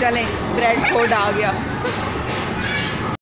चलें bread Ford आ गया।